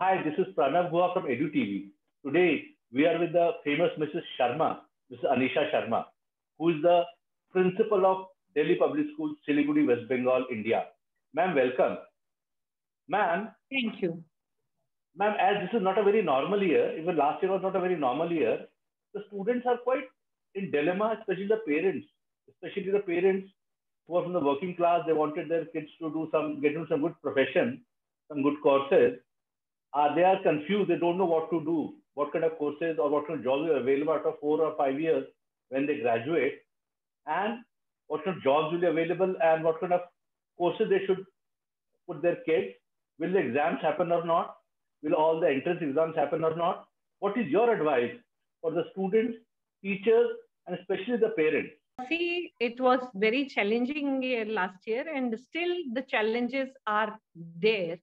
this is Pranav Guha from EduTV. Today, we are with the famous Mrs. Sharma, Mrs. Anisha Sharma, who is the principal of Delhi Public School, Siliguri, West Bengal, India. Ma'am, welcome. Ma'am. Thank you. Ma'am, as this is not a very normal year, even last year was not a very normal year, the students are quite in dilemma, especially the parents, especially the parents who are from the working class. They wanted their kids to do some, get into some good profession, some good courses. Uh, they are confused. They don't know what to do, what kind of courses or what kind of jobs are available after four or five years when they graduate, and what kind of jobs will be available and what kind of courses they should put their kids. Will the exams happen or not? Will all the entrance exams happen or not? What is your advice for the students, teachers, and especially the parents? See, it was very challenging year last year, and still the challenges are there.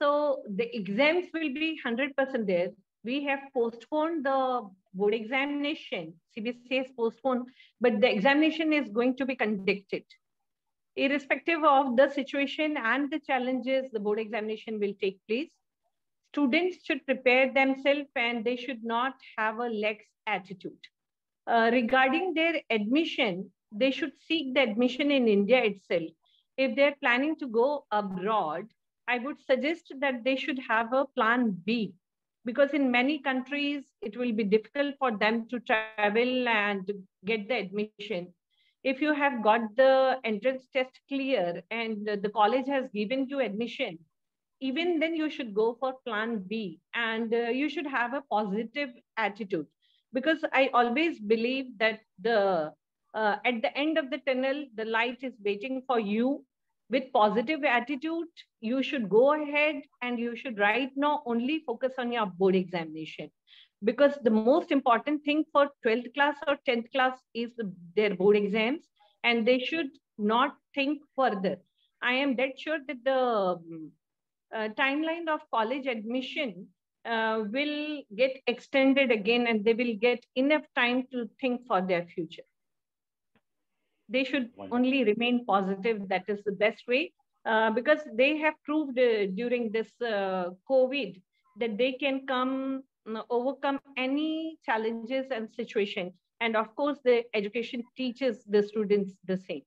So the exams will be 100% there. We have postponed the board examination. CBSE has postponed, but the examination is going to be conducted. Irrespective of the situation and the challenges, the board examination will take place students should prepare themselves and they should not have a lax attitude. Uh, regarding their admission, they should seek the admission in India itself. If they're planning to go abroad, I would suggest that they should have a plan B because in many countries, it will be difficult for them to travel and get the admission. If you have got the entrance test clear and the college has given you admission, even then you should go for plan B and uh, you should have a positive attitude because I always believe that the uh, at the end of the tunnel, the light is waiting for you with positive attitude. You should go ahead and you should right now only focus on your board examination because the most important thing for 12th class or 10th class is the, their board exams and they should not think further. I am dead sure that the uh, timeline of college admission uh, will get extended again and they will get enough time to think for their future. They should Wonderful. only remain positive. That is the best way uh, because they have proved uh, during this uh, COVID that they can come overcome any challenges and situation. And of course, the education teaches the students the same.